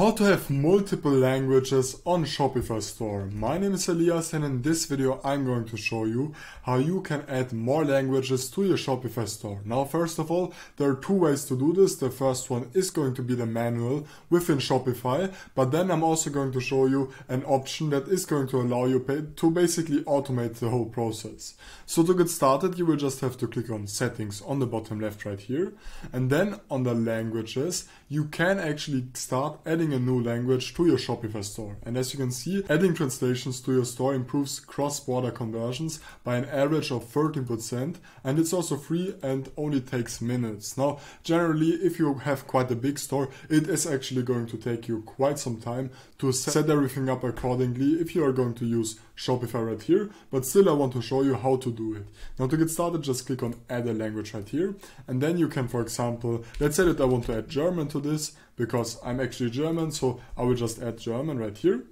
How to have multiple languages on Shopify store. My name is Elias and in this video I'm going to show you how you can add more languages to your Shopify store. Now first of all, there are two ways to do this. The first one is going to be the manual within Shopify, but then I'm also going to show you an option that is going to allow you to basically automate the whole process. So to get started, you will just have to click on settings on the bottom left right here and then on the languages, you can actually start adding adding a new language to your Shopify store. And as you can see, adding translations to your store improves cross-border conversions by an average of 13% and it's also free and only takes minutes. Now, generally, if you have quite a big store, it is actually going to take you quite some time to set everything up accordingly if you are going to use Shopify right here, but still I want to show you how to do it. Now to get started, just click on add a language right here. And then you can, for example, let's say that I want to add German to this because I'm actually German. So I will just add German right here.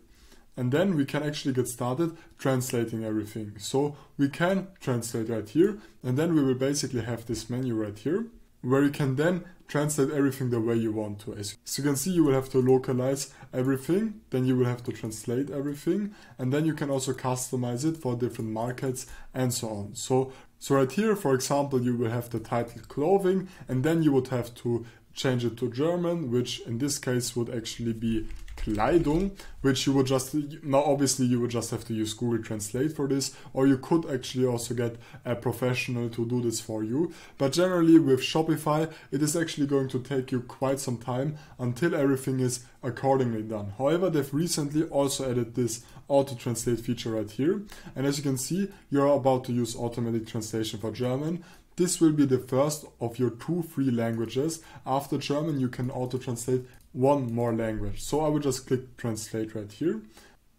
And then we can actually get started translating everything. So we can translate right here. And then we will basically have this menu right here where you can then translate everything the way you want to. As you can see, you will have to localize everything, then you will have to translate everything, and then you can also customize it for different markets and so on. So, so right here, for example, you will have the title clothing, and then you would have to change it to German, which in this case would actually be Kleidung, which you would just, now obviously you would just have to use Google Translate for this, or you could actually also get a professional to do this for you. But generally with Shopify, it is actually going to take you quite some time until everything is accordingly done. However, they've recently also added this auto translate feature right here. And as you can see, you're about to use automatic translation for German. This will be the first of your two free languages. After German, you can auto translate one more language. So I will just click translate right here.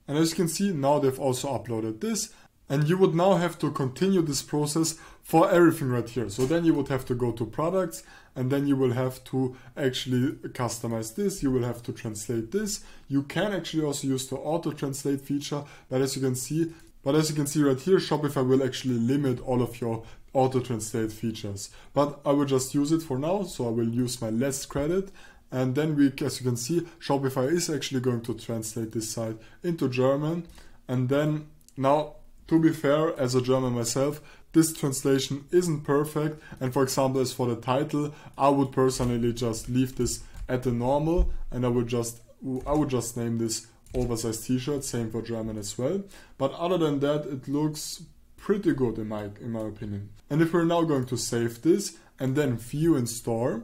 And as you can see, now they've also uploaded this. And you would now have to continue this process for everything right here. So then you would have to go to products and then you will have to actually customize this. You will have to translate this. You can actually also use the auto translate feature, but as you can see, but as you can see right here, Shopify will actually limit all of your auto translate features. But I will just use it for now. So I will use my less credit. And then we, as you can see, Shopify is actually going to translate this site into German. And then now, to be fair, as a German myself, this translation isn't perfect. And for example, as for the title, I would personally just leave this at the normal and I would just I would just name this oversized t-shirt, same for German as well. But other than that, it looks pretty good in my in my opinion. And if we're now going to save this and then view in store,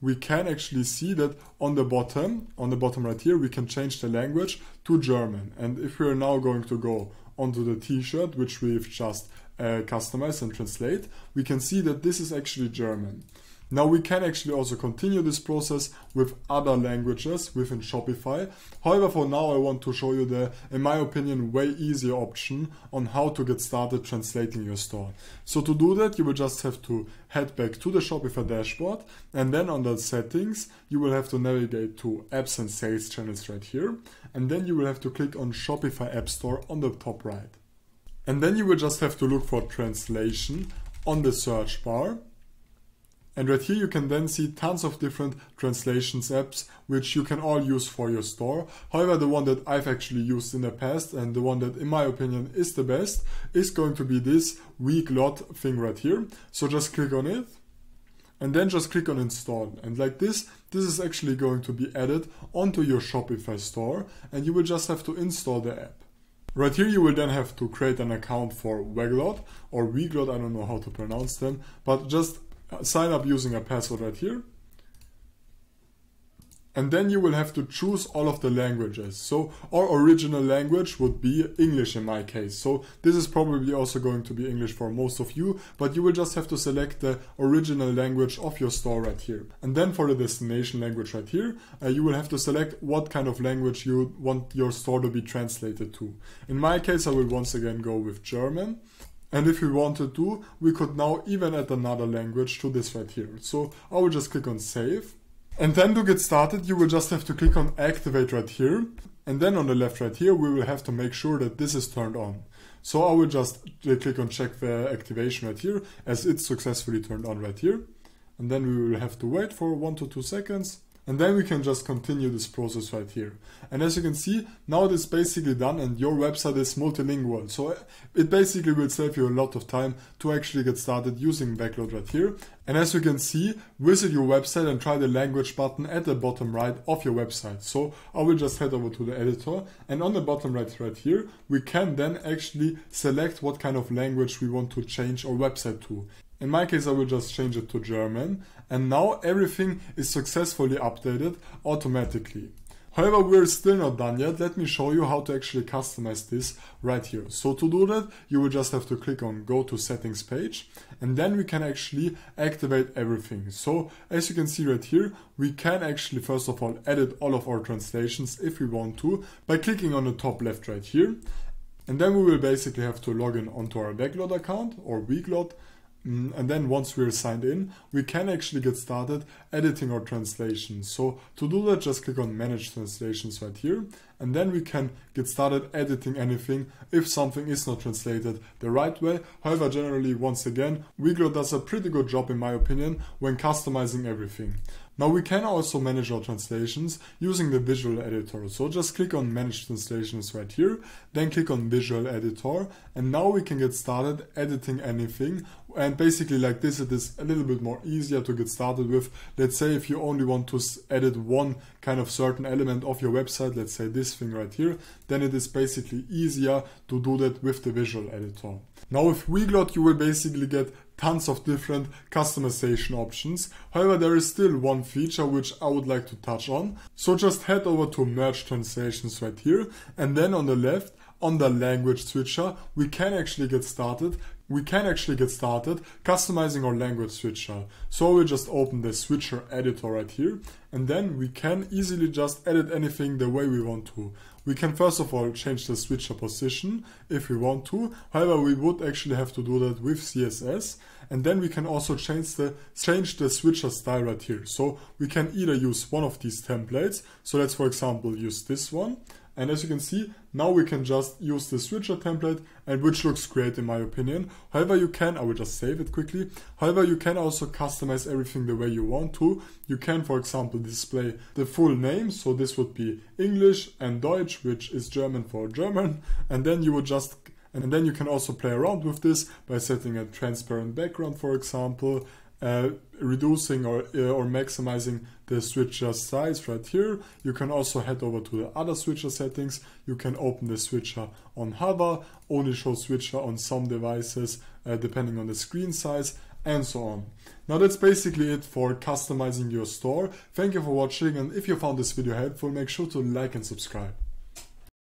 we can actually see that on the bottom, on the bottom right here, we can change the language to German. And if we're now going to go onto the t-shirt, which we've just uh, customized and translate, we can see that this is actually German. Now we can actually also continue this process with other languages within Shopify. However, for now I want to show you the, in my opinion, way easier option on how to get started translating your store. So to do that, you will just have to head back to the Shopify dashboard and then under settings, you will have to navigate to apps and sales channels right here. And then you will have to click on Shopify App Store on the top right. And then you will just have to look for translation on the search bar and right here you can then see tons of different translations apps which you can all use for your store. However, the one that I've actually used in the past and the one that in my opinion is the best is going to be this Weglot thing right here. So just click on it and then just click on install and like this this is actually going to be added onto your Shopify store and you will just have to install the app. Right here you will then have to create an account for Weglot or Weglot, I don't know how to pronounce them, but just sign up using a password right here. And then you will have to choose all of the languages. So our original language would be English in my case. So this is probably also going to be English for most of you, but you will just have to select the original language of your store right here. And then for the destination language right here, uh, you will have to select what kind of language you want your store to be translated to. In my case, I will once again go with German. And if we wanted to, we could now even add another language to this right here. So I will just click on save. And then to get started, you will just have to click on activate right here. And then on the left right here, we will have to make sure that this is turned on. So I will just click on check the activation right here as it's successfully turned on right here. And then we will have to wait for one to two seconds and then we can just continue this process right here. And as you can see, now it is basically done and your website is multilingual. So uh, it basically will save you a lot of time to actually get started using Weglot right here. And as you can see, visit your website and try the language button at the bottom right of your website. So I will just head over to the editor and on the bottom right right here, we can then actually select what kind of language we want to change our website to. In my case, I will just change it to German and now everything is successfully updated automatically. However, we're still not done yet. Let me show you how to actually customize this right here. So to do that, you will just have to click on go to settings page and then we can actually activate everything. So as you can see right here, we can actually first of all edit all of our translations if we want to by clicking on the top left right here. And then we will basically have to log in onto our Weglot account or Weglot Mm, and then once we're signed in, we can actually get started editing our translations. So to do that, just click on manage translations right here. And then we can get started editing anything if something is not translated the right way. However, generally, once again, Weglot does a pretty good job in my opinion when customizing everything. Now we can also manage our translations using the visual editor. So just click on manage translations right here, then click on visual editor and now we can get started editing anything and basically like this it is a little bit more easier to get started with. Let's say if you only want to edit one kind of certain element of your website, let's say this thing right here, then it is basically easier to do that with the visual editor. Now with Weglot you will basically get tons of different customization options. However, there is still one feature which I would like to touch on. So just head over to merge translations right here and then on the left on the language switcher, we can actually get started. We can actually get started customizing our language switcher. So we'll just open the switcher editor right here and then we can easily just edit anything the way we want to. We can first of all change the switcher position if we want to. However, we would actually have to do that with CSS. And then we can also change the change the switcher style right here. So we can either use one of these templates. So let's for example use this one and as you can see, now we can just use the switcher template and which looks great in my opinion. However, you can, I will just save it quickly. However, you can also customize everything the way you want to. You can, for example, display the full name. So this would be English and Deutsch, which is German for German. And then you would just and then you can also play around with this by setting a transparent background, for example, uh, reducing or, uh, or maximizing the switcher size right here. You can also head over to the other switcher settings. You can open the switcher on hover, only show switcher on some devices uh, depending on the screen size and so on. Now that's basically it for customizing your store. Thank you for watching and if you found this video helpful make sure to like and subscribe.